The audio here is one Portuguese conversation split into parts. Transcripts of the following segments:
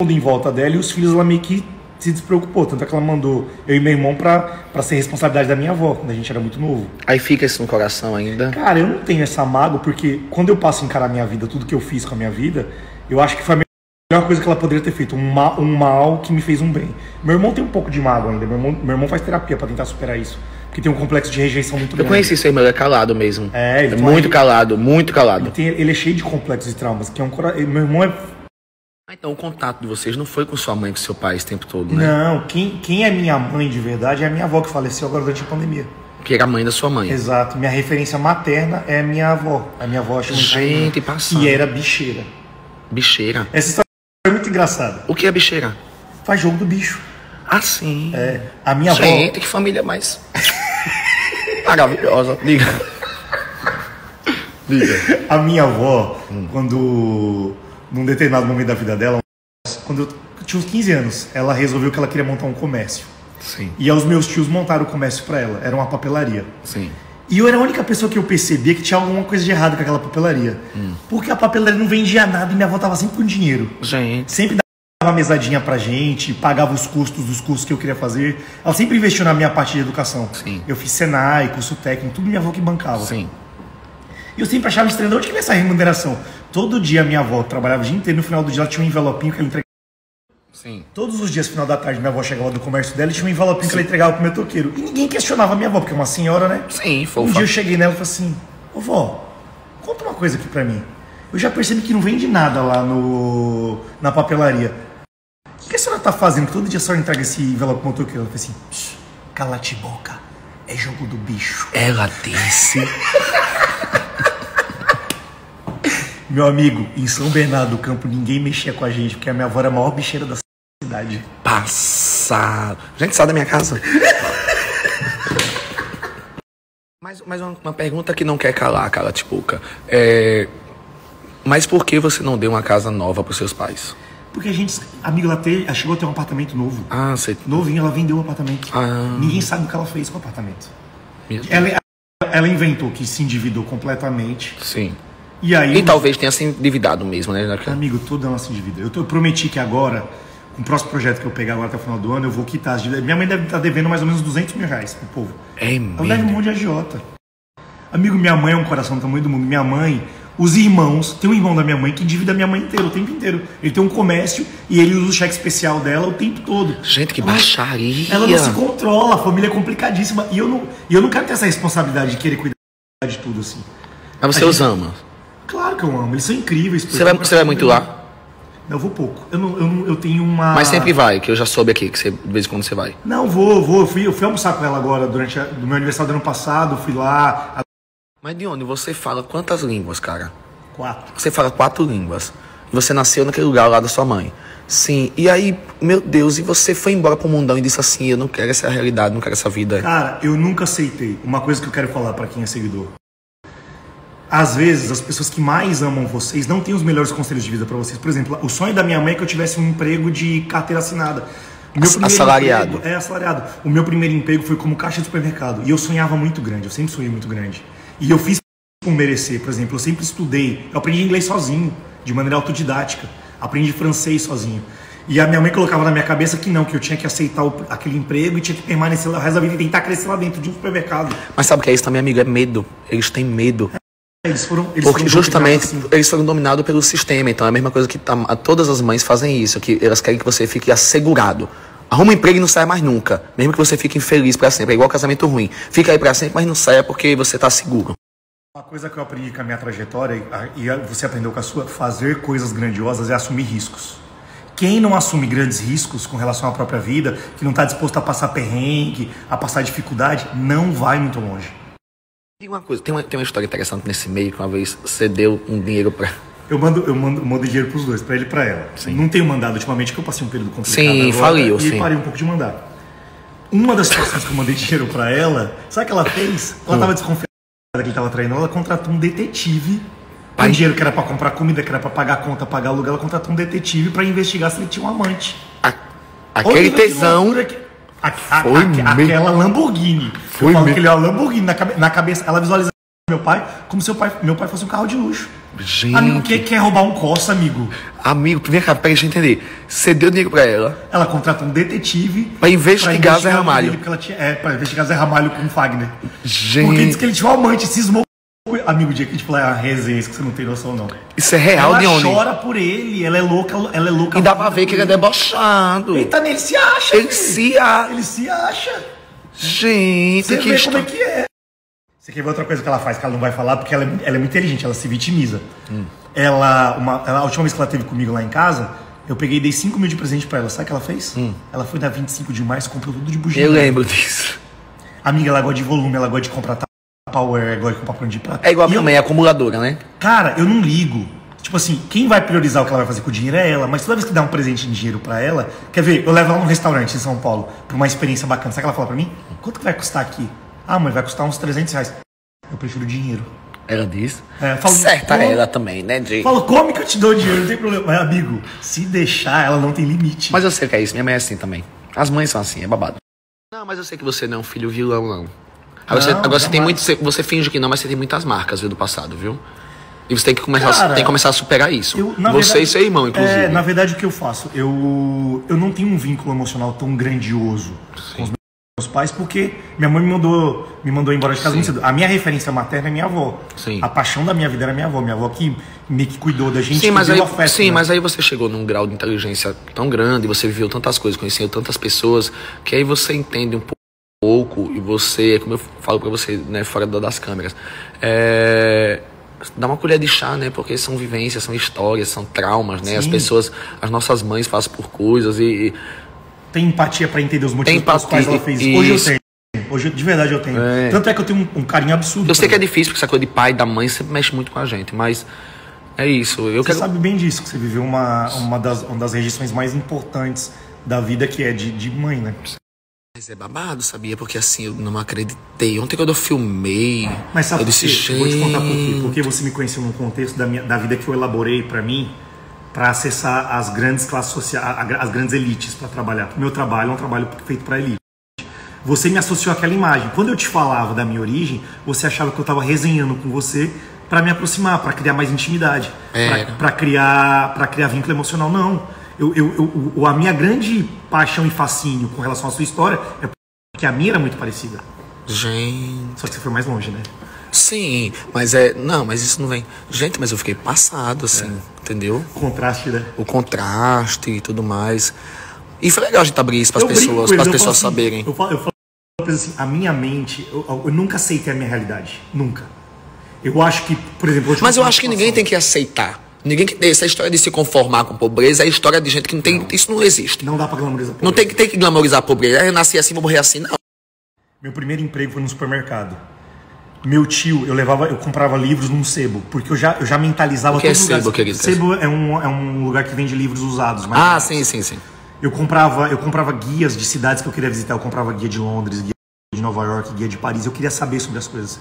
mundo em volta dela e os filhos ela meio que se despreocupou. Tanto é que ela mandou eu e meu irmão pra, pra ser responsabilidade da minha avó, quando a gente era muito novo. Aí fica isso no coração ainda. Cara, eu não tenho essa mágoa, porque quando eu passo a encarar a minha vida, tudo que eu fiz com a minha vida, eu acho que foi a melhor coisa que ela poderia ter feito. Um mal, um mal que me fez um bem. Meu irmão tem um pouco de mágoa ainda. Meu irmão, meu irmão faz terapia pra tentar superar isso. Porque tem um complexo de rejeição muito Eu grande. conheci seu irmão, ele é calado mesmo. É, ele tem muito calado, muito calado. Ele, tem- ele é cheio de complexos e traumas. Que é um. Meu irmão é. Ah, Então o contato de vocês não foi com sua mãe, com seu pai esse tempo todo, né? Não, quem, quem é minha mãe de verdade é a minha avó que faleceu agora durante a pandemia. Que era a mãe da sua mãe. Exato. Minha referência materna é a minha avó. A minha avó chama Gente, passado. E era bicheira. Bicheira. Essa história é muito engraçada. O que é bicheira? Faz jogo do bicho. Ah, sim. É, a minha avó. Gente, que família mais maravilhosa. Diga. Diga. A minha avó, quando. Num determinado momento da vida dela, quando eu tinha uns 15 anos, ela resolveu que ela queria montar um comércio. Sim, E aí os meus tios montaram o comércio pra ela. Era uma papelaria. sim. E eu era a única pessoa que eu percebia que tinha alguma coisa de errado com aquela papelaria. Porque a papelaria não vendia nada e minha avó tava sempre com dinheiro. Gente, Sempre dava uma mesadinha pra gente, pagava os custos dos cursos que eu queria fazer. Ela sempre investiu na minha parte de educação. Sim. Eu fiz Senai, curso técnico, tudo minha avó que bancava. sim. E eu sempre achava estranho, de onde que vem essa remuneração? Todo dia minha avó trabalhava o dia inteiro, no final do dia ela tinha um envelopinho que ela entregava. Sim. Todos os dias, no final da tarde, minha avó chegava do comércio dela e tinha um envelopinho que ela entregava pro meu toqueiro. E ninguém questionava a minha avó, porque é uma senhora, né? Sim, Um fofa. dia eu cheguei nela e falei assim, ô vó, conta uma coisa aqui pra mim. Eu já percebi que não vende nada lá no na papelaria. O que a senhora tá fazendo? Que todo dia a senhora entrega esse envelope pro motoqueiro. Ela falou assim, "Shh, cala-te boca, é jogo do bicho. Ela disse. Meu amigo, em São Bernardo do Campo ninguém mexia com a gente, porque a minha avó era a maior bicheira da cidade. Passado. Gente, sai da minha casa. Mas, mas uma, uma pergunta que não quer calar, Cala Tipuca. É. Mas por que você não deu uma casa nova pros seus pais? Porque a gente, amigo, ela, te, ela chegou a ter um apartamento novo. Ah, você. Novinho, ela vendeu o apartamento. Ah. Ninguém sabe o que ela fez com o apartamento. Ela, ela inventou que se endividou completamente. Sim. E aí. E talvez tenha se endividado mesmo, né? Amigo, toda ela se endivida. Eu, tô- eu prometi que agora, com o próximo projeto que eu pegar agora até o final do ano, eu vou quitar as dívidas. Minha mãe deve estar devendo mais ou menos 200 mil reais pro povo. É Ela deve um mesmo. monte de agiota. Amigo, minha mãe é um coração do tamanho do mundo. Minha mãe, os irmãos, tem um irmão da minha mãe que endivida a minha mãe inteira, o tempo inteiro. Ele tem um comércio e ele usa o cheque especial dela o tempo todo. Gente, que Ela- baixaria. Ela não se controla, a família é complicadíssima. E eu não, eu não quero ter essa responsabilidade de querer cuidar de tudo assim. Mas você os ama. Claro que eu amo, eles são incríveis. Você vai, você vai muito lá? Não, eu vou pouco. Eu, não, eu, não- eu tenho uma. Mas sempre vai, que eu já soube aqui, que você, de vez em quando você vai. Não, vou, vou. Eu fui, eu fui almoçar com ela agora durante a, do meu aniversário do ano passado. Fui lá. A... Mas Dione, você fala quantas línguas, cara? Quatro. Você fala quatro línguas. E você nasceu naquele lugar lá da sua mãe. Sim. E aí, meu Deus, e você foi embora pro mundão e disse assim: Eu não quero essa realidade, não quero essa vida. Cara, eu nunca aceitei. Uma coisa que eu quero falar pra quem é seguidor. Às vezes, as pessoas que mais amam vocês não têm os melhores conselhos de vida pra vocês. Por exemplo, o sonho da minha mãe é que eu tivesse um emprego de carteira assinada. O Ass- assalariado. emprego- é, assalariado. O meu primeiro emprego foi como caixa de supermercado. E eu sonhava muito grande, eu sempre sonhei muito grande. E eu fiz por merecer, por exemplo, eu sempre estudei. Eu aprendi inglês sozinho, de maneira autodidática. Aprendi francês sozinho. E a minha mãe colocava na minha cabeça que não, que eu tinha que aceitar o- aquele emprego e tinha que permanecer lá o resto da vida e tentar crescer lá dentro de um supermercado. Mas sabe o que é isso também, amigo? É medo. Eles têm medo. Eles foram. Eles Porque justamente assim. eles foram dominados pelo sistema. Então é a mesma coisa que tá- todas as mães fazem isso, que elas querem que você fique assegurado. Arruma um emprego e não saia mais nunca. Mesmo que você fique infeliz pra sempre. É igual casamento ruim. Fica aí pra sempre, mas não saia porque você tá seguro. Uma coisa que eu aprendi com a minha trajetória, e você aprendeu com a sua, fazer coisas grandiosas é assumir riscos. Quem não assume grandes riscos com relação à própria vida, que não está disposto a passar perrengue, a passar dificuldade, não vai muito longe. Tem uma coisa, tem uma, tem uma história interessante nesse meio que uma vez você deu um dinheiro pra. Eu mando, eu mando, mando dinheiro pros dois, pra ele e pra ela. Não tenho mandado ultimamente, que eu passei um período complicado Sim, agora, faliu, e sim. parei um pouco de mandar. Uma das situações que eu mandei dinheiro pra ela, sabe o que ela fez? Ela Hum. tava desconfiada que ele tava traindo ela, contratou um detetive. Um Pai. dinheiro que era pra comprar comida, que era pra pagar a conta, pagar aluguel, ela contratou um detetive pra investigar se ele tinha um amante. A- aquele o tesão. que- a- a- Foi a- mesmo. aquela Lamborghini. Foi eu falo mesmo. que ele é uma Lamborghini na, cabe- na cabeça, ela visualiza meu pai, como se pai, meu pai fosse um carro de luxo. Gente. Amigo, quem quer roubar um Corsa, amigo? Amigo, vem cá, deixa eu entender. Você deu dinheiro pra ela Ela contrata um detetive pra investigar Zé Ramalho. porque tinha, é, pra investigar Zé Ramalho com o Fagner. Porque Gente, diz que ele tinha um amante, cismou. Ele. Amigo, dia que a falar é uma resenha, isso que você não tem noção, não. isso é real, ela Dione. chora por ele, ela é louca, ela é louca. E dá pra ver que ele é debochado. Eita, ele se acha. Ele filho. se acha. Ele se acha. Gente, Você que vê história. como é que é. Você quer ver outra coisa que ela faz, que ela não vai falar, porque ela é, ela é muito inteligente, ela se vitimiza. Hum. Ela, uma, ela- a última vez que ela esteve comigo lá em casa, eu peguei e dei 5 mil de presente pra ela. Sabe o que ela fez? Ela foi na 25 de março, comprou tudo de bugia. Hum. Eu lembro disso. Amiga, ela gosta de volume, ela gosta de comprar Power, gosta de comprar pano de prata. É igual a E minha eu- mãe, é acumuladora, né? Cara, eu não ligo. Tipo assim, quem vai priorizar o que ela vai fazer com o dinheiro é ela, mas toda vez que dá um presente em dinheiro pra ela, quer ver, eu levo ela num restaurante em São Paulo pra uma experiência bacana. Sabe o que ela fala pra mim? Quanto que vai custar aqui? Ah, mãe, vai custar uns 300 reais. Eu prefiro dinheiro. Ela diz. É, falo, Certa pô, ela também, né, Jay? Falo, come que eu te dou dinheiro, não tem problema. Mas, amigo, se deixar, ela não tem limite. Mas eu sei que é isso, minha mãe é assim também. As mães são assim, é babado. Não, mas eu sei que você não é um filho vilão, não. Agora, você, Não, agora você tem muito. jamais. Você, você finge que não, mas você tem muitas marcas, viu, do passado, viu? E você tem que começar, Cara, tem que começar a superar isso. Eu, você verdade- e seu irmão, inclusive. É, na verdade, o que eu faço? Eu, eu não tenho um vínculo emocional tão grandioso com os meus pais, porque minha mãe me mandou, me mandou embora de casa muito cedo. A minha referência materna é minha avó. Sim. A paixão da minha vida era minha avó. Minha avó que me que cuidou da gente, Sim, mas aí, afeto, sim né? mas aí você chegou num grau de inteligência tão grande, você viveu tantas coisas, conheceu tantas pessoas, que aí você entende um pouco e você, como eu falo pra você, né, fora da- das câmeras, é, dá uma colher de chá, né, porque são vivências, são histórias, são traumas, né, as Sim. pessoas, as nossas mães passam por coisas e, e Tem empatia pra entender os motivos pelos quais ela fez isso. Hoje eu tenho. Hoje, de verdade, eu tenho. É. Tanto é que eu tenho um, um carinho absurdo. eu sei que é ela. difícil, porque essa coisa de pai da mãe sempre mexe muito com a gente, mas é isso, eu Você quero... sabe bem disso, que você viveu uma, uma, das, uma das rejeições mais importantes da vida, que é de, de mãe, né? Mas é babado, sabia? Porque assim, eu não acreditei. Ontem quando eu filmei, Mas sabe eu por disse, quê? Eu Vou te contar por quê. Porque você me conheceu num contexto da, minha, da vida que eu elaborei pra mim, pra acessar as grandes classes sociais, as grandes elites pra trabalhar. O meu trabalho é um trabalho feito pra elite. Você me associou àquela imagem. Quando eu te falava da minha origem, você achava que eu tava resenhando com você pra me aproximar, pra criar mais intimidade, pra pra criar, pra criar vínculo emocional. Não. Eu, eu, eu- o- a minha grande paixão e fascínio com relação à sua história é porque a minha era muito parecida. Gente. Só que você foi mais longe, né? Sim, mas é. Não, mas isso não vem. Gente, mas eu fiquei passado, assim, É. entendeu? Contraste, né? O contraste e tudo mais. E foi legal a gente abrir isso para as pessoas, para as pessoas assim, saberem. Eu falo, eu falo assim, a minha mente, eu, eu nunca aceitei a minha realidade. Nunca. Eu acho que, por exemplo, Mas eu acho que ninguém tem que aceitar. Ninguém que essa história de se conformar com pobreza é a história de gente que não tem. Isso não existe. Não dá pra glamorizar. Não tem que, tem que glamorizar a pobreza. Eu nasci assim, vou morrer assim. Não. Meu primeiro emprego foi no supermercado. Meu tio, eu levava, eu comprava livros num sebo, porque eu já, eu já mentalizava O que é sebo, querido? Sebo é um, é um lugar que vende livros usados. Ah, sim, sim, sim. Eu comprava, eu comprava guias de cidades que eu queria visitar. Eu comprava guia de Londres, guia de Nova York, guia de Paris. Eu queria saber sobre as coisas.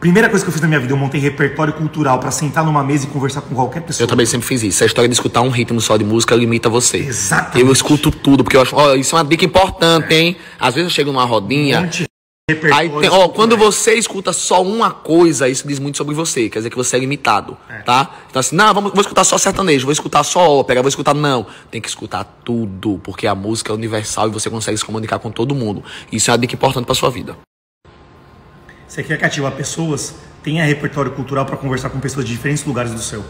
Primeira coisa que eu fiz na minha vida, eu montei repertório cultural pra sentar numa mesa e conversar com qualquer pessoa. Eu também sempre fiz isso. A história de escutar um ritmo só de música limita você. Exatamente. Eu escuto tudo, porque eu acho. Ó, isso é uma dica importante, hein? Às vezes eu chego numa rodinha. Um monte de Aí tem, ó, quando você escuta só uma coisa, isso diz muito sobre você, quer dizer que você é limitado, tá? Então assim, não, vamos, vou escutar só sertanejo, vou escutar só ópera, vou escutar não, tem que escutar tudo, porque a música é universal e você consegue se comunicar com todo mundo. Isso é uma dica importante pra sua vida. Você quer cativar pessoas, tenha repertório cultural pra conversar com pessoas de diferentes lugares do céu.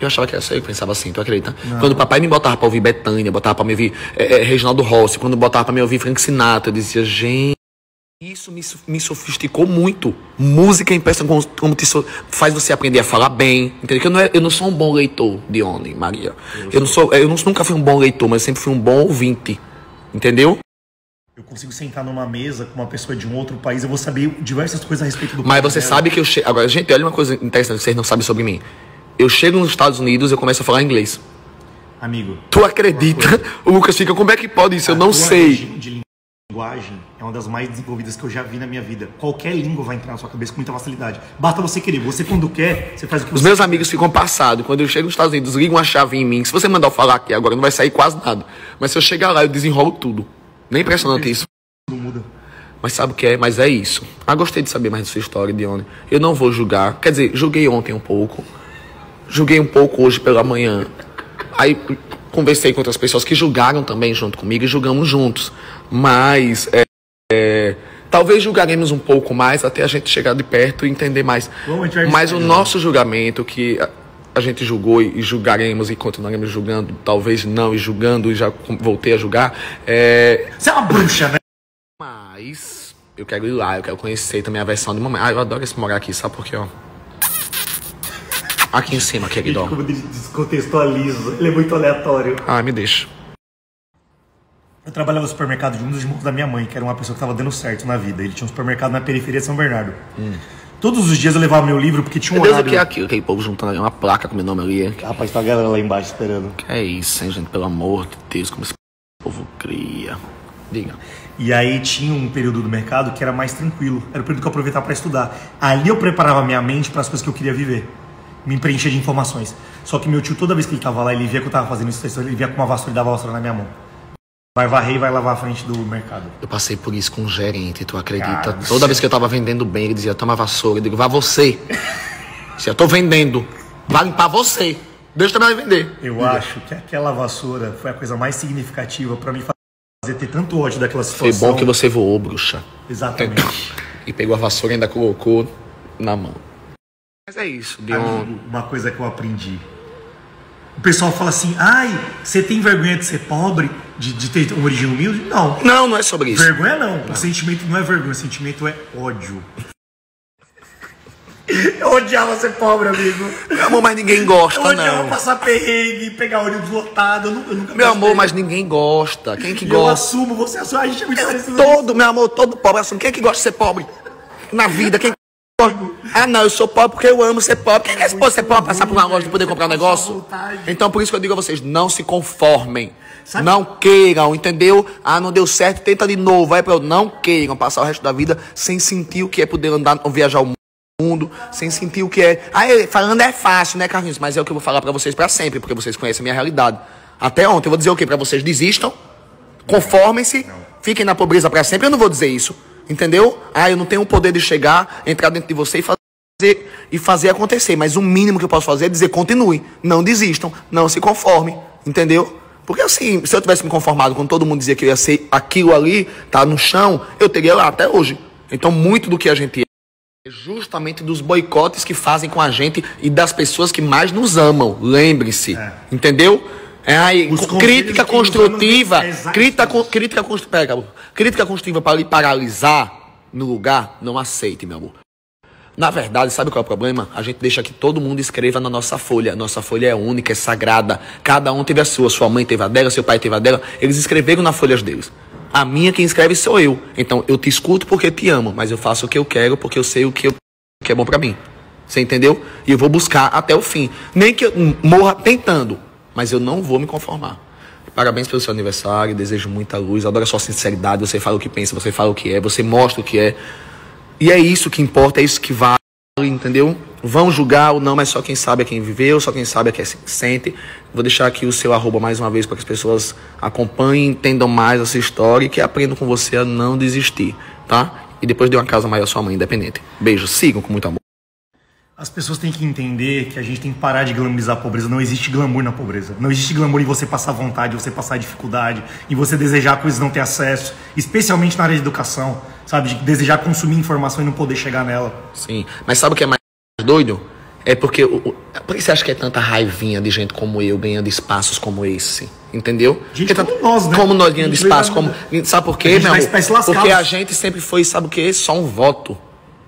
Eu achava que era só eu que pensava assim, tu acredita? Quando o papai me botava pra ouvir Betânia, botava pra me ouvir é, é, Reginaldo Rossi, quando botava pra me ouvir Frank Sinatra, eu dizia, gente, isso me, me sofisticou muito. Música impressa como, como te faz você aprender a falar bem, entendeu? Que eu não, é- eu não sou um bom leitor de onde, Maria. Eu, não sou, eu não- nunca fui um bom leitor, mas eu sempre fui um bom ouvinte, entendeu? Eu consigo sentar numa mesa com uma pessoa de um outro país, eu vou saber diversas coisas a respeito do Mas você dela. sabe que eu chego... Agora, gente, olha uma coisa interessante que vocês não sabem sobre mim. Eu chego nos Estados Unidos e eu começo a falar inglês. Amigo, Tu acredita? O Lucas fica, como é que pode isso? Eu a não tua sei. de linguagem é uma das mais desenvolvidas que eu já vi na minha vida. Qualquer língua vai entrar na sua cabeça com muita facilidade. Basta você querer. Você quando quer, você faz o que Os meus amigos ficam passados. Quando eu chego nos Estados Unidos, ligam uma chave em mim. Se você mandar eu falar aqui agora, não vai sair quase nada. Mas se eu chegar lá, eu desenrolo tudo. Nem impressionante isso. não muda. Mas sabe o que é? Mas é isso. Ah, gostei de saber mais da sua história, Dione. Eu não vou julgar. Quer dizer, julguei ontem um pouco. Julguei um pouco hoje pela manhã. Aí conversei com outras pessoas que julgaram também junto comigo e julgamos juntos. Mas é, é, talvez julgaremos um pouco mais até a gente chegar de perto e entender mais. Mas o nosso julgamento, que a, gente julgou e julgaremos e continuaremos julgando, talvez não e julgando e já voltei a julgar. É... Você é uma bruxa, né? Mas eu quero ir lá, eu quero conhecer também a versão de mamãe. Ah, eu adoro esse morar aqui, sabe por quê, ó? Aqui em cima, querido. Como descontextualiza. Ele é muito aleatório. Ah, me deixa. Eu trabalhava no supermercado de um dos irmãos da minha mãe, que era uma pessoa que estava dando certo na vida. Ele tinha um supermercado na periferia de São Bernardo. Hum. Todos os dias eu levava meu livro porque tinha um Meu Deus, o que é aquilo? Aquele povo juntando ali uma placa com meu nome ali. Rapaz, tá a galera lá embaixo esperando. Que é isso, hein, gente? Pelo amor de Deus, como esse povo cria. Diga. E aí tinha um período do mercado que era mais tranquilo. Era o período que eu aproveitava para estudar. Ali eu preparava minha mente para as coisas que eu queria viver me preencher de informações. Só que meu tio, toda vez que ele tava lá, ele via que eu tava fazendo isso, ele via com uma vassoura e dava a vassoura na minha mão. Vai varrer e vai lavar a frente do mercado. Eu passei por isso com um gerente, tu acredita? Cara, toda vez que eu tava vendendo bem, ele dizia, toma vassoura. Eu digo, vá você. Se eu tô vendendo, vai limpar você. Deixa eu também vender. Eu Diga. acho que aquela vassoura foi a coisa mais significativa para mim fazer ter tanto ódio daquela situação. Foi bom que você voou, bruxa. Exatamente. E pegou a vassoura e ainda colocou na mão. Mas é isso, Dion. Uma coisa que eu aprendi. O pessoal fala assim, ai, você tem vergonha de ser pobre, de, de ter origem humilde? Não. Não, não é sobre isso. Vergonha não. não. O sentimento não é vergonha, o sentimento é ódio. Eu odiava ser pobre, amigo. Meu amor, mas ninguém gosta, não. Eu odiava passar perrengue, pegar ônibus lotado. Eu nunca, eu nunca meu amor, mas ninguém gosta. Quem que gosta? Eu assumo, você assume. A gente é muito parecido. Todo, meu amor, todo pobre assume. Quem é que gosta de ser pobre? Na vida, quem ah, não, eu sou pobre porque eu amo ser pobre. Quem é ser pobre passar por uma loja e poder comprar um negócio? Então, por isso que eu digo a vocês, não se conformem. Não queiram, entendeu? Ah, não deu certo, tenta de novo. Vai para eu não queiram passar o resto da vida sem sentir o que é poder andar ou viajar o mundo, sem sentir o que é. Ah, falando é fácil, né, Carlinhos? Mas é o que eu vou falar para vocês para sempre, porque vocês conhecem a minha realidade. Até ontem eu vou dizer o quê para vocês? Desistam, conformem-se, fiquem na pobreza para sempre. Eu não vou dizer isso. Entendeu? Ah, eu não tenho o poder de chegar, entrar dentro de você e fazer, e fazer acontecer. Mas o mínimo que eu posso fazer é dizer continue. Não desistam, não se conforme. Entendeu? Porque assim, se eu tivesse me conformado quando todo mundo dizia que eu ia ser aquilo ali, tá no chão, eu teria lá até hoje. Então, muito do que a gente é justamente dos boicotes que fazem com a gente e das pessoas que mais nos amam. Lembre-se. É. Entendeu? É aí, crítica construtiva, crítica, crítica, pera, crítica construtiva para lhe paralisar no lugar, não aceite, meu amor. Na verdade, sabe qual é o problema? A gente deixa que todo mundo escreva na nossa folha. Nossa folha é única, é sagrada. Cada um teve a sua. Sua mãe teve a dela, seu pai teve a dela. Eles escreveram na folha deles. A minha quem escreve sou eu. Então eu te escuto porque te amo, mas eu faço o que eu quero porque eu sei o que, eu, o que é bom para mim. Você entendeu? E eu vou buscar até o fim. Nem que eu morra tentando, mas eu não vou me conformar. Parabéns pelo seu aniversário, desejo muita luz, adoro a sua sinceridade, você fala o que pensa, você fala o que é, você mostra o que é. E é isso que importa, é isso que vale, entendeu? Vão julgar ou não, mas só quem sabe é quem viveu, só quem sabe é quem se sente. Vou deixar aqui o seu arroba mais uma vez para que as pessoas acompanhem, entendam mais essa história e que aprendam com você a não desistir, tá? E depois dê uma casa maior à sua mãe, independente. Beijo, sigam com muito amor. As pessoas têm que entender que a gente tem que parar de glamorizar a pobreza. Não existe glamour na pobreza. Não existe glamour em você passar vontade, você passar dificuldade, em você desejar coisas e não ter acesso, especialmente na área de educação, sabe? De desejar consumir informação e não poder chegar nela. Sim, mas sabe o que é mais doido? É porque. Por que você acha que é tanta raivinha de gente como eu ganhando espaços como esse? Entendeu? Gente como tanto, nós, né? Como nós ganhando espaço. Como, sabe por quê, meu amor? Porque a gente sempre foi, sabe o quê? Só um voto.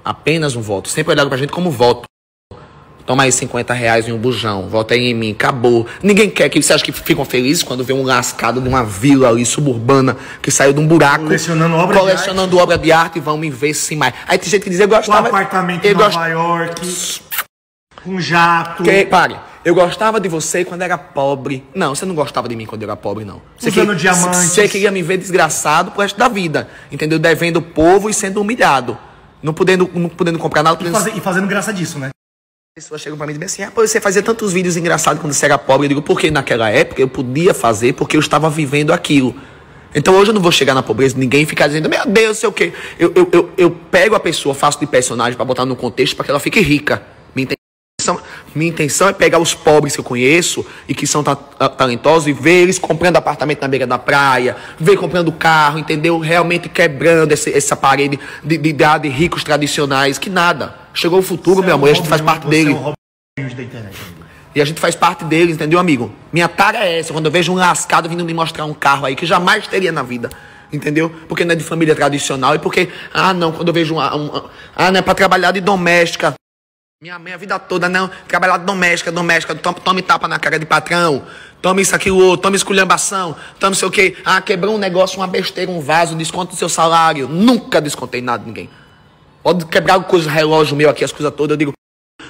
Apenas um voto. Sempre olharam pra gente como voto. Toma aí 50 reais em um bujão, vota aí em mim, acabou. Ninguém quer que você acha que ficam felizes quando vê um lascado de uma vila ali suburbana que saiu de um buraco. Colecionando obra colecionando de obra de arte e vão me ver sim mais. Aí tem gente que diz, eu gostava. Um apartamento em Nova gost... York, um jato. Que, pare, eu gostava de você quando era pobre. Não, você não gostava de mim quando eu era pobre, não. Você Usando que... diamantes. Você queria me ver desgraçado pro resto da vida. Entendeu? Devendo o povo e sendo humilhado. Não podendo, não podendo comprar nada. Podendo... E, e fazendo graça disso, né? Pessoas chegam para mim e dizem assim: ah, pô, você fazia tantos vídeos engraçados quando você era pobre. Eu digo, porque naquela época eu podia fazer, porque eu estava vivendo aquilo. Então hoje eu não vou chegar na pobreza ninguém ficar dizendo, meu Deus, sei o quê. Eu, eu, eu, eu pego a pessoa, faço de personagem para botar no contexto para que ela fique rica. Minha intenção, minha intenção é pegar os pobres que eu conheço e que são ta talentosos e ver eles comprando apartamento na beira da praia, ver comprando carro, entendeu? Realmente quebrando esse, essa parede de, de, de, de ricos tradicionais, que nada. Chegou o futuro, meu é amor, a gente faz parte dele. É internet, e a gente faz parte deles, entendeu, amigo? Minha tara é essa, quando eu vejo um lascado vindo me mostrar um carro aí que jamais teria na vida. Entendeu? Porque não é de família tradicional e porque, ah, não, quando eu vejo um. um ah, não é pra trabalhar de doméstica. Minha mãe a vida toda, não, trabalhar de doméstica, doméstica, tome, tapa na cara de patrão, tome isso, aquilo, outro, tome esculhambação, tome sei o quê. Ah, quebrou um negócio, uma besteira, um vaso, desconta o seu salário. Nunca descontei nada de ninguém. Pode quebrar coisa, relógio meu aqui, as coisas todas, eu digo,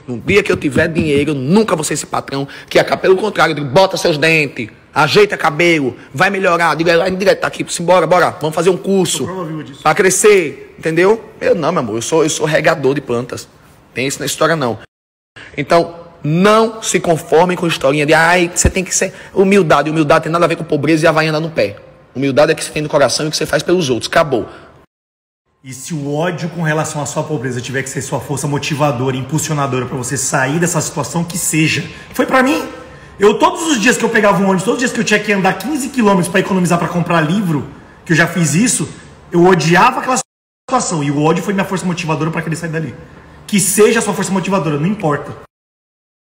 no dia que eu tiver dinheiro, nunca vou ser esse patrão que acaba pelo contrário, digo, bota seus dentes, ajeita cabelo, vai melhorar, diga lá direto, tá aqui, simbora, bora, vamos fazer um curso para crescer, entendeu? Eu não, meu amor, eu sou, eu sou regador de plantas. Tem isso na história não. Então, não se conformem com a historinha de ai, você tem que ser humildade. Humildade tem nada a ver com pobreza e a havaiana no pé. Humildade é que você tem no coração e o que você faz pelos outros. Acabou. E se o ódio com relação à sua pobreza tiver que ser sua força motivadora, impulsionadora para você sair dessa situação, que seja. Foi para mim. Eu todos os dias que eu pegava um ônibus, todos os dias que eu tinha que andar 15 quilômetros para economizar para comprar livro, que eu já fiz isso, eu odiava aquela situação. E o ódio foi minha força motivadora para querer sair dali. Que seja a sua força motivadora, não importa.